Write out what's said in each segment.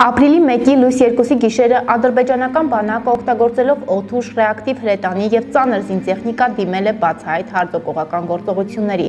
Ապրիլի 1-ի լույս 2-ի գիշերը ադրբեջանական բանակը օգտագործելով օթուշ ռեակտիվ հրետանի եւ ծանր զինտեխնիկա դիմել է բացահայտ հարձակողական գործողությունների։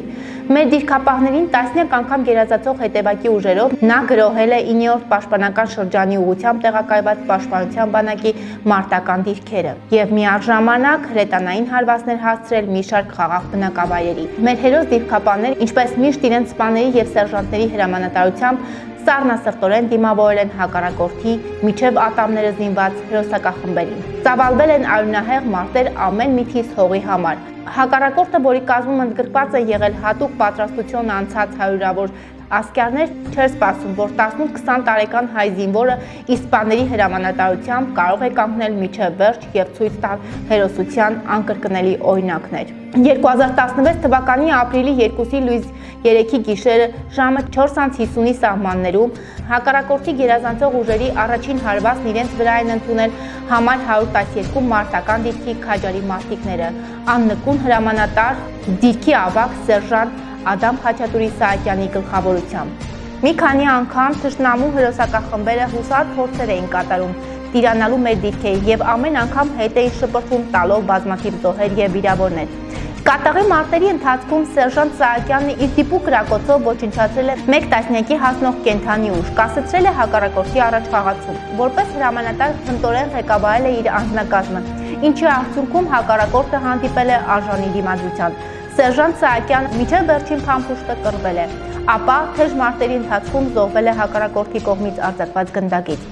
Մեր դիրքապահներին տասնյակ անգամ գերազացող հետևակի ուժերով նա գրոհել է 9-րդ պաշտպանական շրջանի ուղությամբ տեղակայված պաշտպանության բանակի մարտական դիրքերը եւ միաժամանակ հրետանային հարվածներ հասցրել մի շարք խաղաղ բնակավայրերի։ Մեր հերոս դիրքապահներ, ինչպես միշտ իրենց սպաների եւ սերժանտների հրամանատարությամբ սառնասրտորեն դիմավորել են հակառակորդի միջև ատամները զինված հրոսակախմբերին։ Ծավալվել են արյունահեղ մարտեր ամեն մի թիս հողի համար։ Հակառակորդը, որի կազմում ընդգրկված է եղել հատուկ պատրաստություն անցած հարյուրավոր ասկյարներ չէր սպասում, որ 18-20 տարեկան հայ զինվորը իսպաների հրամանատարությամբ կարող է կանգնել միջև վերջ եւ ցույց տալ հերոսության անկրկնելի օրինակներ։ 2016 թվականի ապրիլի 2-ի լույս 3-ի գիշերը ժամը 4:50-ի սահմաններում հակառակորդի գերազանցող ուժերի առաջին հարվածն իրենց վրա են ընդունել համար 112 մարտական դիրքի քաջարի մարտիկները։ Աննկուն հրամանատար դիրքի ավակ սերժանտ Ադամ Խաչատուրի Սահակյանի գլխավորությամբ։ Մի քանի անգամ թշնամու հրոսակախմբերը հուսալ փորձեր էին կատարում տիրանալու մեր դիրքերի եւ ամեն անգամ հետ էին շպրտում տալով բազմաթիվ զոհեր եւ վիրավորներ։ Կատաղի մարտերի ընթացքում սերժանտ Սահակյանն իր դիպուկ կրակոցով ոչնչացրել է մեկ տասնյակի հասնող կենթանի ուժ, կասեցրել է հակառակորդի առաջ խաղացում, որպես հրամանատար հնտորեն ղեկավարել է իր անձնակազմը, ինչի արդյունքում հակառակորդը հանդիպել է արժանի դիմադրության։ Սերժանտ Սահակյանը միջև վերջին փամփուշտը կռվել է, ապա թեժ մարտերի ընթացքում զոհվել է հակառակորդի կողմից արձակված գնդակից։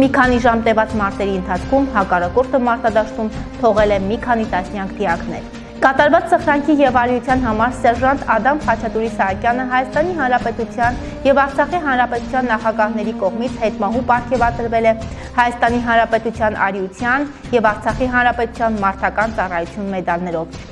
Մի քանի ժամ տևած մարտերի ընթացքում հակառակորդը մարտադաշտում թողել է մի քանի տասնյակ դիակներ։ Կատարված սխրանքի եւ արիության համար սերժանտ Ադամ Խաչատուրի Սահակյանը Հայաստանի Հանրապետության եւ Արցախի Հանրապետության նախագահների կողմից հետմահու ապարգևատրվել է Հայաստանի Հանրապետության արիության եւ Արցախի Հանրապետության մարտական ծառայություն մեդալներով։